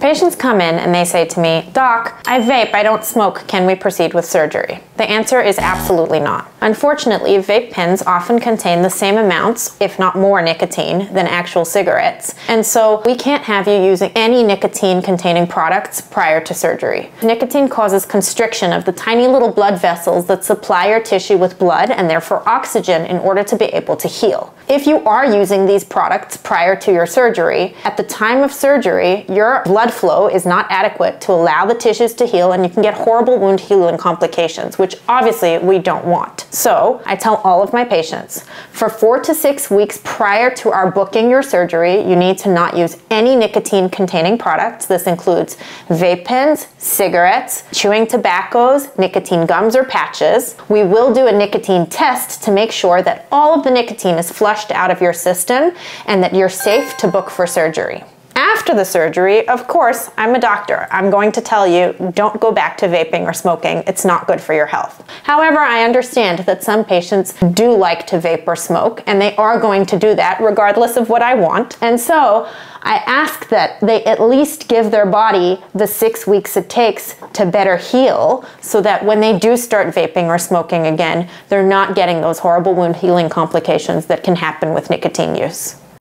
Patients come in and they say to me, Doc, I vape, I don't smoke, can we proceed with surgery? The answer is absolutely not. Unfortunately, vape pens often contain the same amounts, if not more nicotine, than actual cigarettes, and so we can't have you using any nicotine containing products prior to surgery. Nicotine causes constriction of the tiny little blood vessels that supply your tissue with blood and therefore oxygen in order to be able to heal. If you are using these products prior to your surgery, at the time of surgery, your blood flow is not adequate to allow the tissues to heal and you can get horrible wound healing complications, which obviously we don't want. So I tell all of my patients, for four to six weeks prior to our booking your surgery, you need to not use any nicotine containing products. This includes vape pens, cigarettes, chewing tobaccos, nicotine gums or patches. We will do a nicotine test to make sure that all of the nicotine is flushed out of your system and that you're safe to book for surgery. After the surgery, of course, I'm a doctor. I'm going to tell you don't go back to vaping or smoking. It's not good for your health. However, I understand that some patients do like to vape or smoke, and they are going to do that regardless of what I want. And so I ask that they at least give their body the six weeks it takes to better heal so that when they do start vaping or smoking again, they're not getting those horrible wound healing complications that can happen with nicotine use.